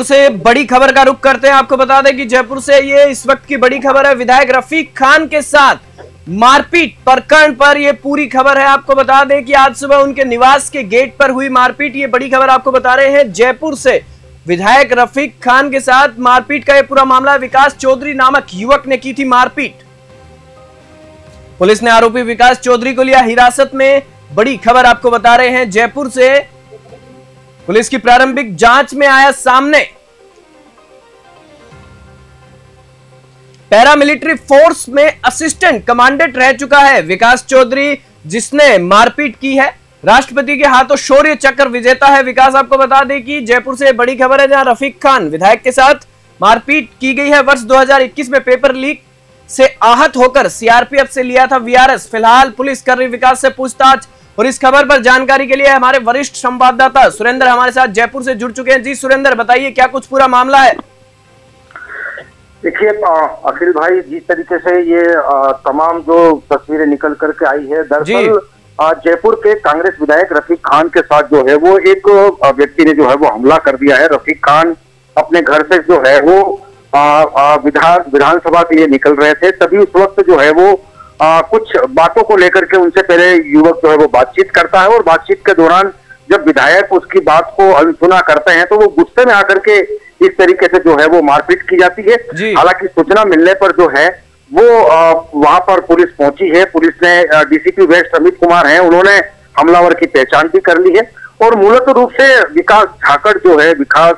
जयपुर से बड़ी खबर का रुख करते हैं। आपको बता दें कि जयपुर से ये इस वक्त की बड़ी खबर है। विधायक रफीक खान के साथ मारपीट प्रकरण पर ये पूरी खबर है। आपको बता दें कि आज सुबह उनके निवास के गेट पर हुई मारपीट, ये बड़ी खबर आपको बता रहे हैं। जयपुर से विधायक रफीक खान के साथ मारपीट का यह पूरा मामला, विकास चौधरी नामक युवक ने की थी मारपीट। पुलिस ने आरोपी विकास चौधरी को लिया हिरासत में। बड़ी खबर आपको बता रहे हैं। जयपुर से पुलिस की प्रारंभिक जाँच में आया सामने। पैरामिलिट्री फोर्स में असिस्टेंट कमांडेंट रह चुका है विकास चौधरी, जिसने मारपीट की है। राष्ट्रपति के हाथों शौर्य चक्र विजेता है विकास, आपको बता दें कि जयपुर से बड़ी खबर है, जहाँ रफीक खान विधायक के साथ मारपीट की गई है। वर्ष 2021 में पेपर लीक से आहत होकर सीआरपीएफ से लिया था वीआरएस। फ़िलहाल पुलिस कर रही विकास से पूछताछ और इस खबर पर जानकारी के लिए हमारे वरिष्ठ संवाददाता सुरेंद्र हमारे साथ जयपुर से जुड़ चुके हैं। जी सुरेंद्र बताइए क्या कुछ पूरा मामला है? देखिए अखिल भाई जिस तरीके से ये आ, तमाम जो तस्वीरें निकल करके आई है दरअसल जयपुर के कांग्रेस विधायक रफीक खान के साथ जो है वो एक व्यक्ति ने जो है वो हमला कर दिया है। रफीक खान अपने घर से जो है वो विधान विधानसभा के लिए निकल रहे थे। तभी उस वक्त जो है वो आ, कुछ बातों को लेकर के उनसे पहले युवक जो है वो बातचीत करता है और बातचीत के दौरान जब विधायक उसकी बात को अनसुना करते हैं तो वो गुस्से में आकर के इस तरीके से जो है वो मारपीट की जाती है। हालाँकि सूचना मिलने पर जो है वो वहाँ पर पुलिस पहुँची है। पुलिस ने डीसीपी वेस्ट अमित कुमार हैं उन्होंने हमलावर की पहचान भी कर ली है। और मूलत रूप से विकास झाकड़ जो है विकास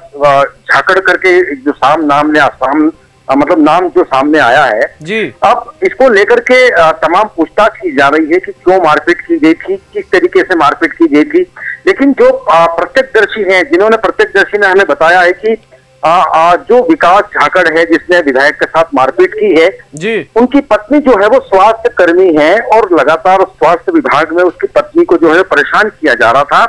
झाकड़ करके जो साम नाम ने आसाम मतलब नाम जो सामने आया है। जी। अब इसको लेकर के तमाम पूछताछ की जा रही है कि क्यों मारपीट की गई थी किस तरीके से मारपीट की गई थी। लेकिन जो प्रत्यक्षदर्शी हैं जिन्होंने प्रत्यक्षदर्शी ने हमें बताया है कि आ, आ, जो विकास झाकड़ है जिसने विधायक के साथ मारपीट की है जी। उनकी पत्नी जो है वो स्वास्थ्य कर्मी है और लगातार स्वास्थ्य विभाग में उसकी पत्नी को जो है परेशान किया जा रहा था।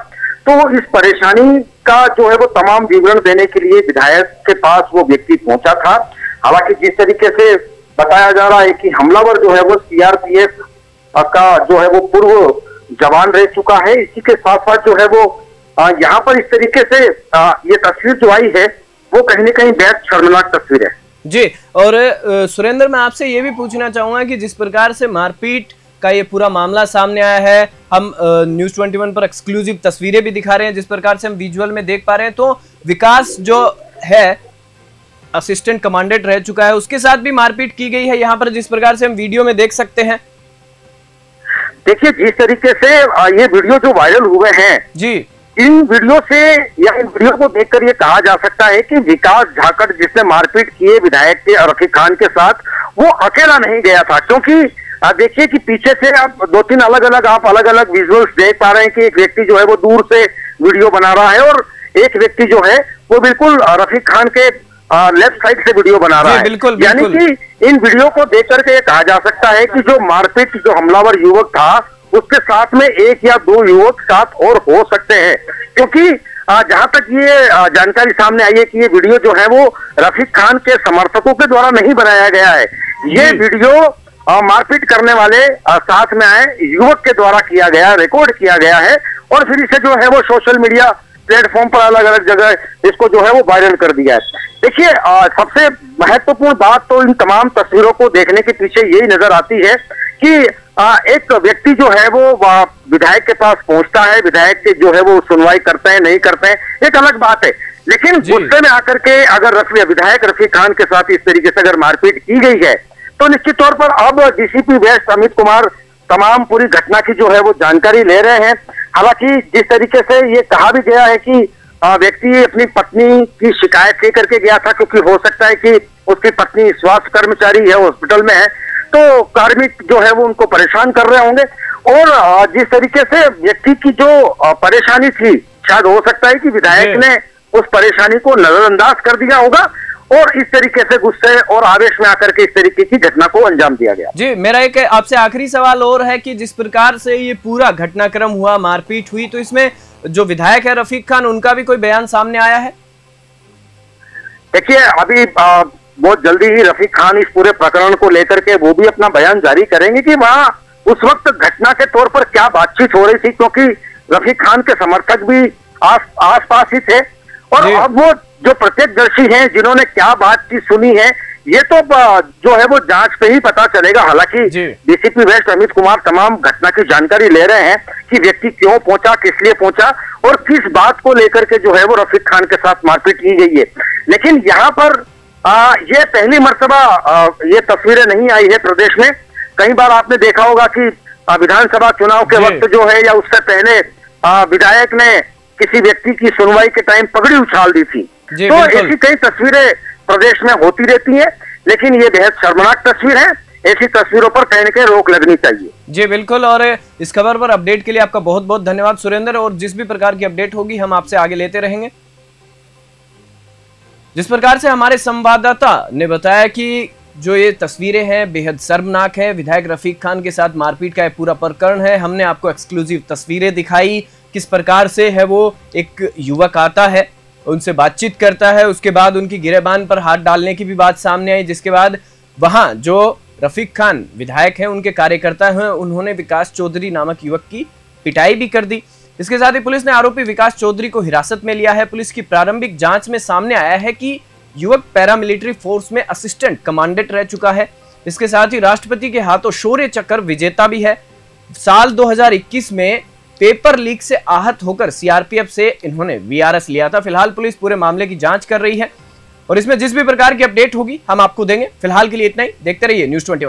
तो इस परेशानी का जो है वो तमाम विवरण देने के लिए विधायक के पास वो व्यक्ति पहुँचा था। हालाँकि जिस तरीके से बताया जा रहा है कि हमलावर जो है वो सीआरपीएफ का जो है वो पूर्व जवान रह चुका है, इसी के साथ साथ जो है वो यहाँ पर इस तरीके से ये तस्वीर जो आई है, वो कहीं ना कहीं बेहद शर्मनाक तस्वीर है। जी, और सुरेंद्र, मैं आपसे ये भी पूछना चाहूँगा कि जिस प्रकार से मारपीट का ये पूरा मामला सामने आया है, हम न्यूज़ ट्वेंटी वन पर एक्सक्लूसिव तस्वीरें भी दिखा रहे हैं, जिस प्रकार से हम विजुअल में देख पा रहे हैं तो विकास जो है असिस्टेंट कमांडेंट रह चुका है। उसके साथ भी मारपीट की गई है। यहाँ पर जिस प्रकार से हम वीडियो में देख सकते हैं। देखिए जिस तरीके से ये वीडियो जो वायरल हुए हैं जी। इन वीडियो से या इन वीडियो को देखकर ये कहा जा सकता है कि विकास झाकड़ जिसने मारपीट किए विधायक के रफीक खान के साथ वो अकेला नहीं गया था। क्योंकि देखिए कि पीछे से आप दो तीन अलग अलग आप अलग अलग विजुअल्स देख पा रहे हैं कि एक व्यक्ति जो है वो दूर से वीडियो बना रहा है और एक व्यक्ति जो है वो बिल्कुल रफीक खान के लेफ़्ट साइड से वीडियो बना रहा है। बिल्कुल, यानी कि इन वीडियो को देख करके ये कहा जा सकता है कि जो मारपीट जो हमलावर युवक था उसके साथ में एक या दो युवक साथ और हो सकते हैं। क्योंकि जहाँ तक ये जानकारी सामने आई है कि ये वीडियो जो है वो रफीक खान के समर्थकों के द्वारा नहीं बनाया गया है। ये वीडियो मारपीट करने वाले साथ में आए युवक के द्वारा किया गया रिकॉर्ड किया गया है। और फिर इसे जो है वो सोशल मीडिया प्लेटफॉर्म पर अलग अलग जगह इसको जो है वो वायरल कर दिया है। देखिए सबसे महत्वपूर्ण बात तो इन तमाम तस्वीरों को देखने के पीछे यही नज़र आती है कि आ, एक व्यक्ति जो है वो विधायक के पास पहुँचता है विधायक के जो है वो सुनवाई करते हैं नहीं करते हैं एक अलग बात है। लेकिन गुस्से में आकर के अगर रफी विधायक रफी खान के साथ इस तरीके से अगर मारपीट की गई है तो निश्चित तौर पर अब डीसीपी वेस्ट अमित कुमार तमाम पूरी घटना की जो है वो जानकारी ले रहे हैं। हालाँकि जिस तरीके से ये कहा भी गया है कि व्यक्ति अपनी पत्नी की शिकायत लेकर के गया था क्योंकि हो सकता है कि उसकी पत्नी स्वास्थ्य कर्मचारी है हॉस्पिटल में है तो कार्मिक जो है वो उनको परेशान कर रहे होंगे। और जिस तरीके से व्यक्ति की जो परेशानी थी शायद हो सकता है कि विधायक ने उस परेशानी को नजरअंदाज कर दिया होगा और इस तरीके से गुस्से और आवेश में आकर के इस तरीके की घटना को अंजाम दिया गया। जी मेरा एक आपसे आखिरी सवाल और है कि जिस प्रकार से ये पूरा घटनाक्रम हुआ मारपीट हुई तो इसमें जो विधायक है रफीक खान उनका भी कोई बयान सामने आया है? देखिए अभी आ, बहुत जल्दी ही रफीक खान इस पूरे प्रकरण को लेकर के वो भी अपना बयान जारी करेंगे कि वहाँ उस वक्त घटना के तौर पर क्या बातचीत हो रही थी क्योंकि रफीक खान के समर्थक भी आस आस पास ही थे। और अब वो जो प्रत्यक्षदर्शी हैं जिन्होंने क्या बातचीत सुनी है ये तो जो है वो जाँच पे ही पता चलेगा। हालाँकि डीसीपी वेस्ट अमित कुमार तमाम घटना की जानकारी ले रहे हैं कि व्यक्ति क्यों पहुँचा किस लिए पहुँचा और किस बात को लेकर के जो है वो रफीक खान के साथ मारपीट की गई है। लेकिन यहाँ पर आ, ये पहली मरतबा ये तस्वीरें नहीं आई है प्रदेश में। कई बार आपने देखा होगा कि विधानसभा चुनाव के वक्त जो है या उससे पहले विधायक ने किसी व्यक्ति की सुनवाई के टाइम पगड़ी उछाल दी थी। तो ऐसी कई तस्वीरें प्रदेश में होती रहती है लेकिन ये बेहद शर्मनाक तस्वीर है। ऐसी तस्वीरों पर कहीं के रोक लगनी चाहिए। जी बिल्कुल और इस खबर पर अपडेट के लिए आपका बहुत बहुत धन्यवाद सुरेंद्र और जिस भी प्रकार की अपडेट होगी हम आपसे आगे लेते रहेंगे। जिस प्रकार से हमारे संवाददाता ने बताया कि जो ये तस्वीरें हैं बेहद शर्मनाक है। विधायक रफीक खान के साथ मारपीट का पूरा प्रकरण है। हमने आपको एक्सक्लूसिव तस्वीरें दिखाई। किस प्रकार से है वो? एक युवक आता है। उनसे बातचीत करता है, उसके बाद उनकी गिरेबान पर हाथ डालने की भी बात सामने आई, जिसके बाद वहाँ जो रफीक खान विधायक हैं, उनके कार्यकर्ता हैं, उन्होंने विकास चौधरी नामक युवक की पिटाई भी कर दी। इसके साथ ही पुलिस ने आरोपी विकास चौधरी को हिरासत में लिया है। पुलिस की प्रारंभिक जाँच में सामने आया है कि युवक पैरामिलिट्री फोर्स में असिस्टेंट कमांडेंट रह चुका है। इसके साथ ही राष्ट्रपति के हाथों शौर्य चक्र विजेता भी है। साल 2021 में पेपर लीक से आहत होकर सीआरपीएफ से इन्होंने वीआरएस लिया था। फ़िलहाल पुलिस पूरे मामले की जाँच कर रही है। और इसमें जिस भी प्रकार की अपडेट होगी, हम आपको देंगे। फ़िलहाल के लिए इतना ही। देखते रहिए न्यूज़ ट्वेंटी